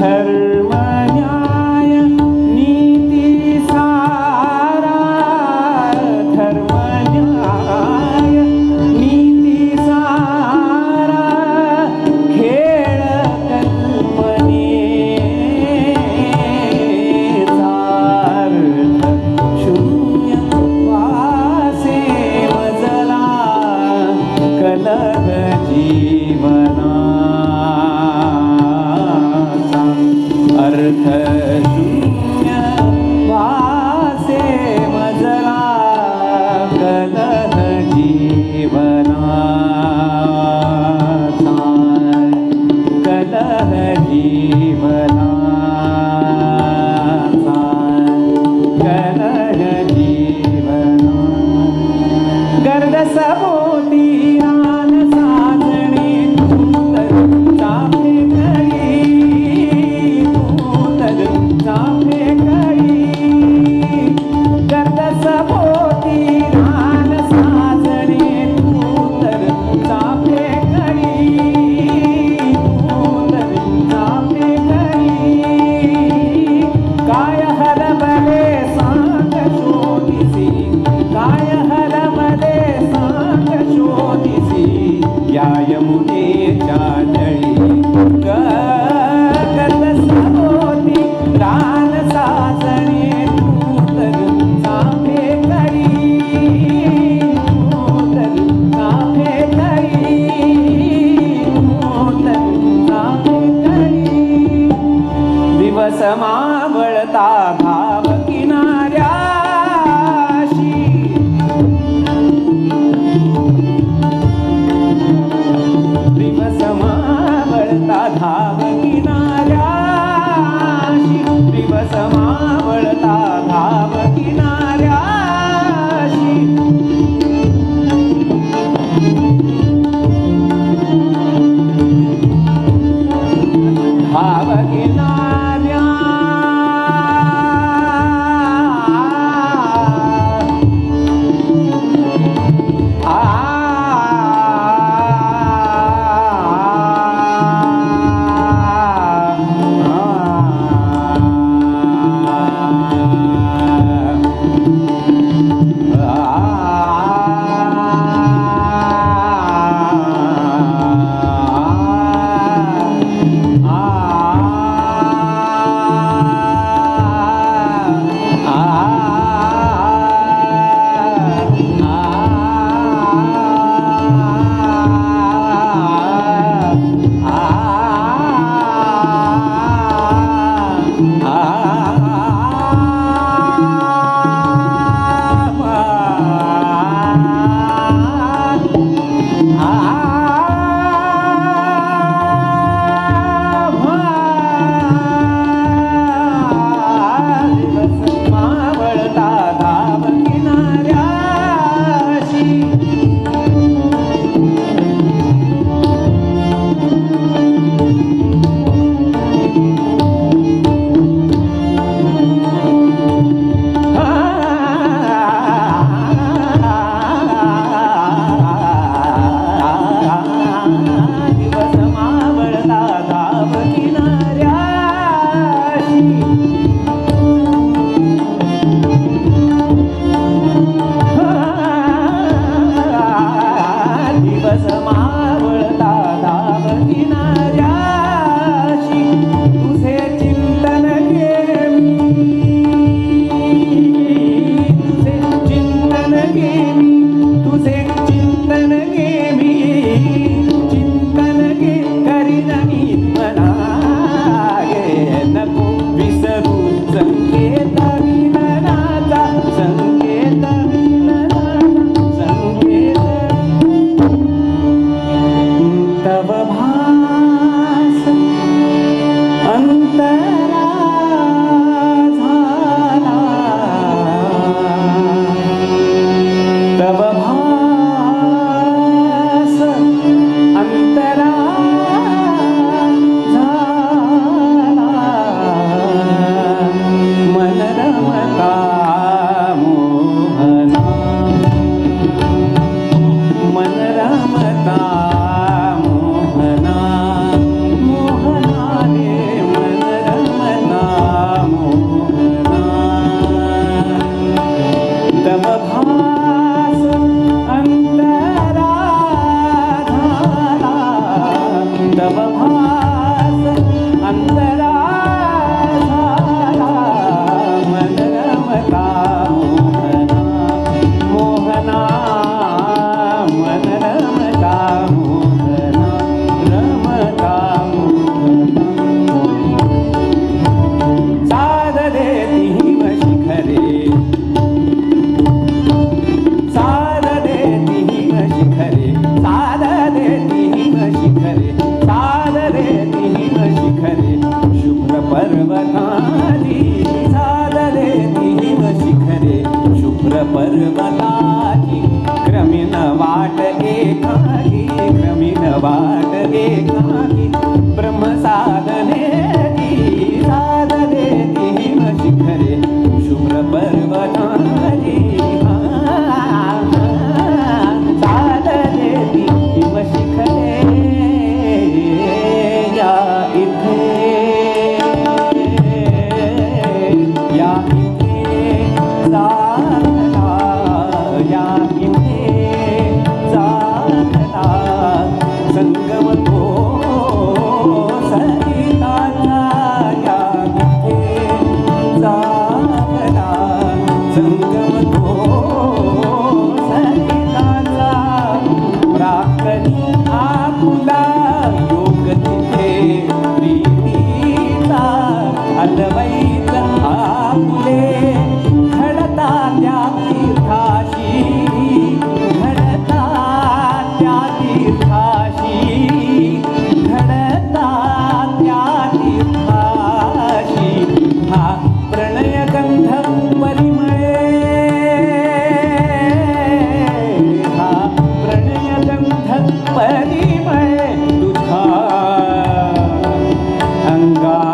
her समावळता Namah Ganga